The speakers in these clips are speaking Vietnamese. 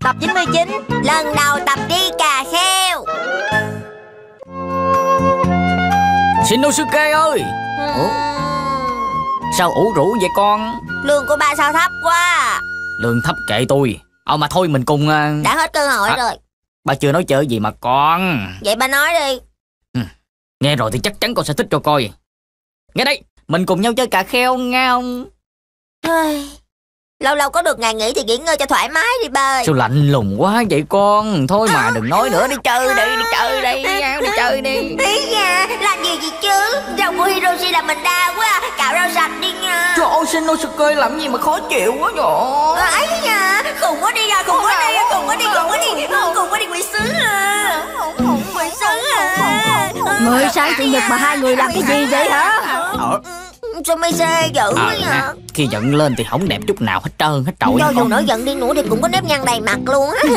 Tập 99 Lần đầu tập đi cà kheo. Shinosuke ơi. Ủa? Sao ủ rũ vậy con? Lương của ba sao thấp quá. Lương thấp kệ tôi. Ờ mà thôi mình cùng à, Đã hết cơ hội À. rồi. Ba chưa nói chơi gì mà con. Vậy ba nói đi. Nghe rồi thì chắc chắn con sẽ thích cho coi. Nghe đây Mình cùng nhau chơi cà kheo nghe không Lâu lâu có được ngày nghỉ thì nghỉ ngơi cho thoải mái đi ba ơi. Sao lạnh lùng quá vậy con? Thôi mà đừng nói nữa đi chơi đi Đi chơi đi đi chơi đi. Ý nha Làm gì gì chứ? Rau của Hiroshi là mình đau quá à. Cạo rau sạch đi nha. Trời ơi Shinosuke làm gì mà khó chịu quá vậy À, ấy nha Khùng quá đi à Khùng quá đi à Khùng quá đi Khùng quá đi. Khùng quá đi quỷ sứ à. Quỷ sứ à. Người sang chủ nhật mà hai người làm cái gì vậy hả? Ờ, Sao mày xe dữ ờ, nè, vậy Khi giận lên thì không đẹp chút nào hết trơn hết trội Cho dù nổi giận đi nữa thì cũng có nếp nhăn đầy mặt luôn á.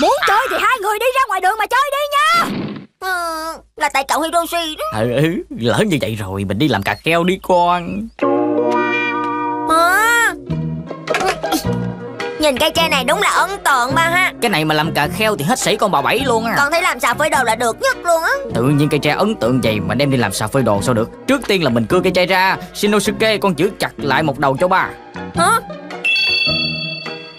Muốn chơi thì hai người đi ra ngoài đường mà chơi đi nha. Ừ, Là tại cậu Hiroshi đó. Ừ, ừ, lỡ như vậy rồi mình đi làm cà keo đi con Nhìn cây tre này đúng là ấn tượng ba ha. Cái này mà làm cà kheo thì hết sảy con bà bảy luôn á. Con thấy làm xào phơi đồ là được nhất luôn á. Tự nhiên cây tre ấn tượng vậy mà đem đi làm xà phơi đồ sao được? Trước tiên là mình cưa cây tre ra Shinosuke con giữ chặt lại một đầu cho ba. Hả?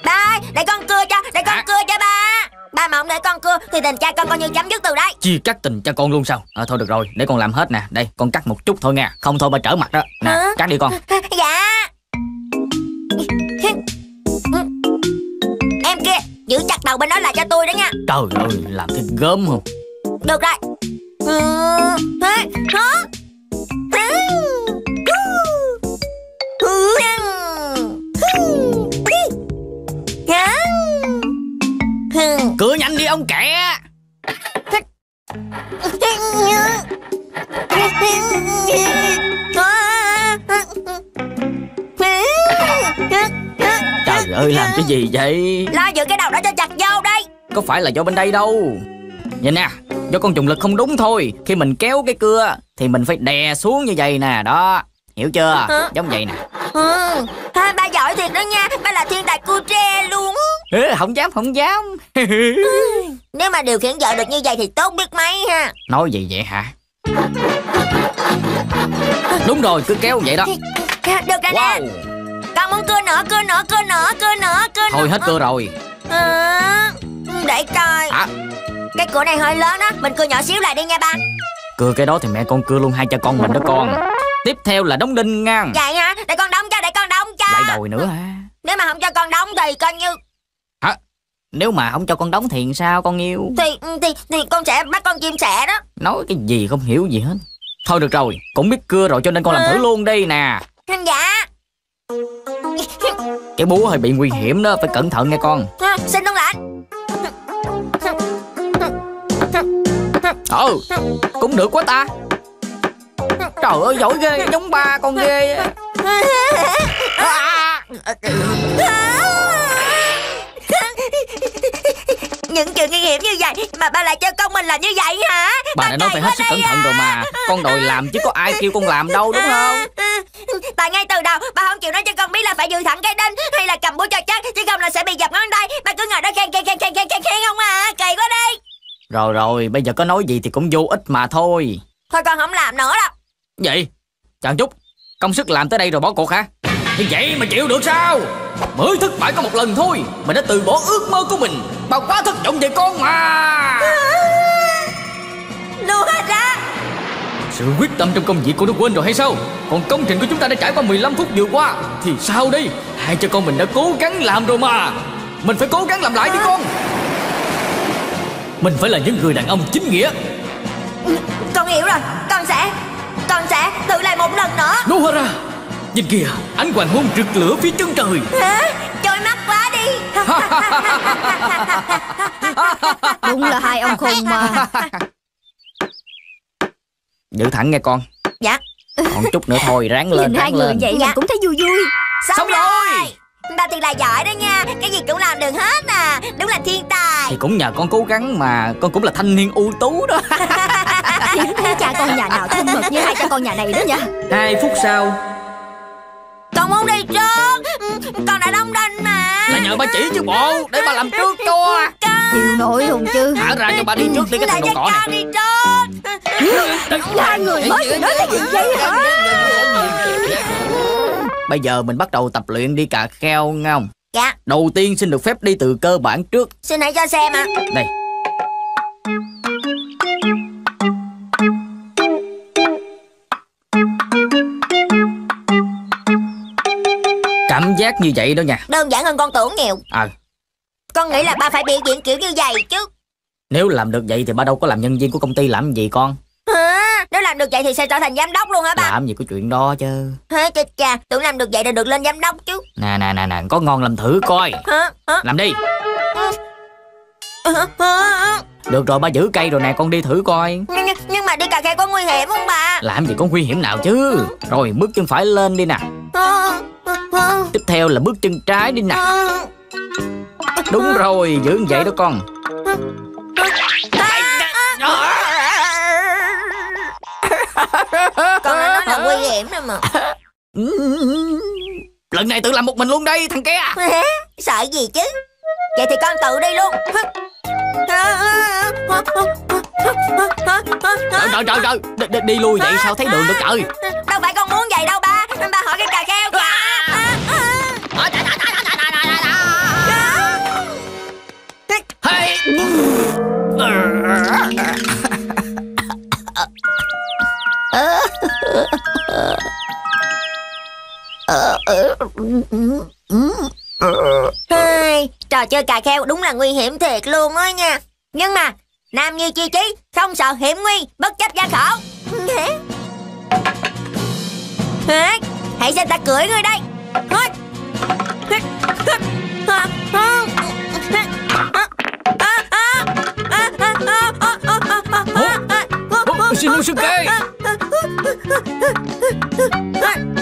Ba để con cưa cho Để con Hả? cưa cho ba. Ba mà không để con cưa Thì tình cha con coi như chấm dứt từ đây Chia cắt tình cho con luôn sao? À, Thôi được rồi để con làm hết nè. Đây con cắt một chút thôi nha Không thôi ba trở mặt đó. Nè Hả? cắt đi con. Dạ Giữ chặt đầu bên đó lại cho tôi đó nha Trời ơi làm cái gớm không Được rồi Ừ? Hả? Ừ. Ừ. Ừ. Cưa nhanh đi ông kẻ Trời ơi làm cái gì vậy Lo giữ cái đầu Có phải là do bên đây đâu. Nhìn nè Do con trùng lực không đúng thôi. Khi mình kéo cái cưa Thì mình phải đè xuống như vậy nè Đó. Hiểu chưa? Hả? Giống vậy nè. Ừ. Ba giỏi thiệt đó nha. Ba là thiên tài cua tre luôn. Ê, Không dám không dám. Nếu mà điều khiển vợ được như vậy thì tốt biết mấy ha. Nói gì vậy hả? Đúng rồi cứ kéo vậy đó. Được rồi Wow. Nè Con muốn cưa nữa cưa nữa cưa nữa cưa nữa cưa Thôi hết cưa rồi. À, Để coi. À, Cái cửa này hơi lớn đó Mình cưa nhỏ xíu lại đi nha ba. Cưa cái đó thì mẹ con cưa luôn hai cha con mình đó con. Tiếp theo là đóng đinh nha Vậy hả? Để con đóng cho để con đóng cho. Lại đòi nữa hả? Nếu mà không cho con đóng thì coi như Nếu mà không cho con đóng thì sao con yêu? Thì thì thì con sẽ bắt con chim sẻ đó. Nói cái gì không hiểu gì hết. Thôi được rồi Cũng biết cưa rồi cho nên con làm thử luôn đi nè. Dạ. Cái búa hơi bị nguy hiểm đó Phải cẩn thận nha con Ừ Cũng được quá ta. Trời ơi giỏi ghê Giống ba con ghê à, Những chuyện nguy hiểm như vậy Mà ba lại cho con mình làm như vậy hả? Bà đã nói phải hết sức cẩn thận rồi mà. Con đòi làm chứ có ai kêu con làm đâu đúng không? Tại ngay từ đầu Bà không chịu nói cho con biết là phải giữ thẳng cái đinh Hay là cầm búa cho chắc. Chứ không là sẽ bị dập ngón tay. Bà cứ ngồi đó khen khen khen khen khen Rồi rồi bây giờ có nói gì thì cũng vô ích mà thôi. Thôi con không làm nữa đâu. Vậy Chàng chút Công sức làm tới đây rồi bỏ cuộc hả? Như vậy mà chịu được sao? Mới thất bại có một lần thôi Mình đã từ bỏ ước mơ của mình. Bà quá thất vọng về con mà. Luôn hết ra Sự quyết tâm trong công việc con đã quên rồi hay sao? Còn công trình của chúng ta đã trải qua 15 phút vừa qua Thì sao đây? Hai cha con mình đã cố gắng làm rồi mà. Mình phải cố gắng làm lại đi con Mình phải là những người đàn ông chính nghĩa. Con hiểu rồi. Con sẽ Con sẽ thử lại một lần nữa. Nohara Nhìn kìa Ánh hoàng hôn rực lửa phía chân trời. Hả? Trôi mắt quá đi. Đúng là hai ông khùng mà. Giữ thẳng nghe con. Dạ. Còn chút nữa thôi ráng lên Nhìn hai ráng người lên. vậy Dạ. mình cũng thấy vui vui. Xong, Xong rồi. rồi. Ba thì là giỏi đó nha. Cái gì cũng làm được hết à. Đúng là thiên tài Thì cũng nhờ con cố gắng mà Con cũng là thanh niên ưu tú đó. Hiếm thấy cha con nhà nào thân mật như hai cha con nhà này đó nha Hai phút sau. Con muốn đi trước. Con đã rồi ba chỉ chứ bộ Để ba làm trước cho. Chịu nổi không chứ. Thả ra cho ba đi trước đi cái thằng đầu cỏ này. đi trước. Hai người mới nói cái gì vậy hả? Bây giờ mình bắt đầu tập luyện đi cà kheo không Dạ. Đầu tiên xin được phép đi từ cơ bản trước. Xin hãy cho xem ạ. Đây Cảm giác như vậy đó nha. Đơn giản hơn con tưởng nhiều. À. Con nghĩ là ba phải biểu diễn kiểu như vậy chứ. Nếu làm được vậy thì ba đâu có làm nhân viên của công ty làm gì con? Nếu làm được vậy thì sẽ trở thành giám đốc luôn hả ba Làm gì có chuyện đó chứ. Hả chết cha Tưởng làm được vậy là được lên giám đốc chứ. Nè nè nè nè Có ngon làm thử coi. Hả? Hả? Làm đi? Được rồi ba giữ cây rồi nè con đi thử coi. Nhưng, nhưng, mà đi cà kheo có nguy hiểm không bà? Làm gì có nguy hiểm nào chứ. Rồi bước chân phải lên đi nè? Tiếp theo là bước chân trái đi nè? Đúng rồi giữ như vậy đó Con hiểm rồi mà Lần này tự làm một mình luôn đây thằng kia Sợ gì chứ? Vậy thì con tự đi luôn. Trời trời trời trời. Đi, đi, đi lui vậy sao thấy đường được trời? Đâu phải con muốn vậy đâu ba Hey, Trò chơi cà kheo đúng là nguy hiểm thiệt luôn á nha. Nhưng mà Nam Nhi chi chí Không sợ hiểm nguy Bất chấp gian khổ. Hả? Hãy xem ta cưỡi ngươi đây. szybko!